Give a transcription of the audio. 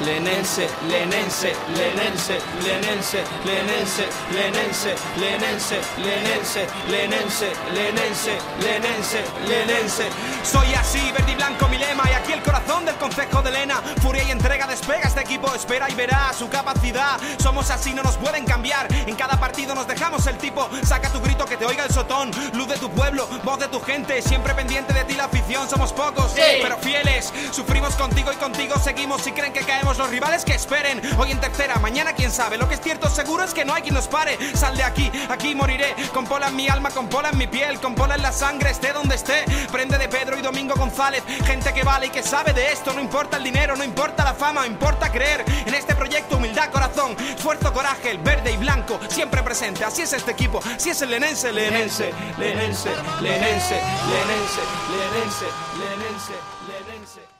lenense, lenense, lenense, lenense, lenense, lenense, lenense, lenense, lenense, lenense, lenense, lenense. Soy así, verde y blanco mi lema y aquí el corazón del concejo de Lena. Furia y entrega despega este equipo, espera y verá su capacidad. Somos así, no nos pueden cambiar. En cada partido nos dejamos el tipo. Saca tu grito que te oiga el sotón. Luz de tu pueblo, voz de tu gente. Siempre pendiente de ti la Somos pocos, pero fieles. Sufrimos contigo y contigo seguimos. Si creen que caemos los rivales que esperen. Hoy en tercera, mañana quién sabe. Lo que es cierto seguro es que no hay quien nos pare. Sal de aquí, aquí moriré. Con pola en mi alma, con pola en mi piel, con pola en la sangre, esté donde esté. Prende de Pedro y Domingo González. Gente que vale y que sabe de esto. No importa el dinero, no importa la fama, importa creer en este proyecto. Humildad, corazón, esfuerzo, coraje, el verde y blanco siempre presente. Así es este equipo, así es el lenense, lenense, lenense, lenense, lenense, lenense, lenense, lenense.